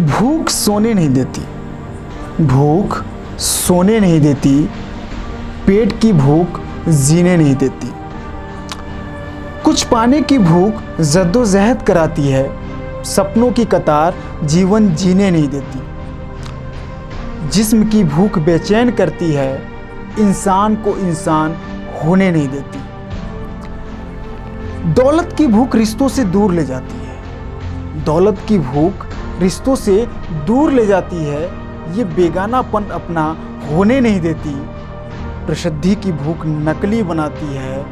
भूख सोने नहीं देती। भूख सोने नहीं देती। पेट की भूख जीने नहीं देती। कुछ पाने की भूख जद्दोजहद कराती है। सपनों की कतार जीवन जीने नहीं देती। जिस्म की भूख बेचैन करती है। इंसान को इंसान होने नहीं देती। दौलत की भूख रिश्तों से दूर ले जाती है। दौलत की भूख रिश्तों से दूर ले जाती है, ये बेगानापन अपना होने नहीं देती। प्रसिद्धि की भूख नकली बनाती है,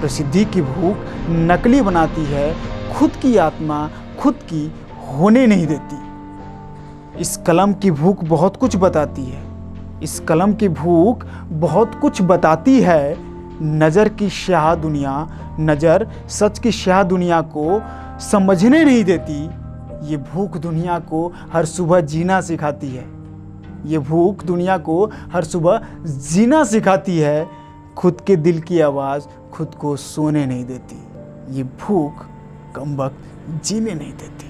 प्रसिद्धि की भूख नकली बनाती है, खुद की आत्मा खुद की होने नहीं देती। इस कलम की भूख बहुत कुछ बताती है, इस कलम की भूख बहुत कुछ बताती है। नज़र की शाह दुनिया, नज़र सच की शाह दुनिया को समझने नहीं देती। ये भूख दुनिया को हर सुबह जीना सिखाती है। ये भूख दुनिया को हर सुबह जीना सिखाती है। खुद के दिल की आवाज़ खुद को सोने नहीं देती। ये भूख कम वक्त जीने नहीं देती।